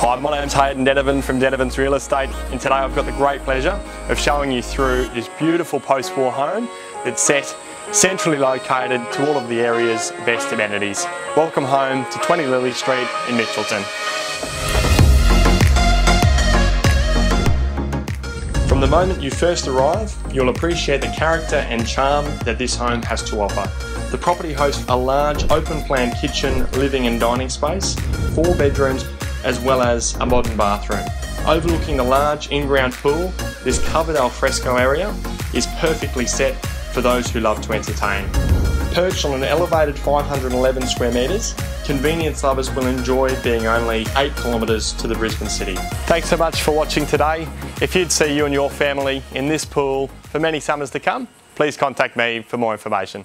Hi, my name's Hayden Denovan from Denovans Real Estate and today I've got the great pleasure of showing you through this beautiful post-war home that's set centrally located to all of the area's best amenities. Welcome home to 20 Lily Street in Mitchelton. From the moment you first arrive, you'll appreciate the character and charm that this home has to offer. The property hosts a large open plan kitchen, living and dining space, four bedrooms as well as a modern bathroom. Overlooking the large in-ground pool, this covered alfresco area is perfectly set for those who love to entertain. Perched on an elevated 511 square metres, convenience lovers will enjoy being only 8 kilometres to the Brisbane city. Thanks so much for watching today. If you'd see you and your family in this pool for many summers to come, please contact me for more information.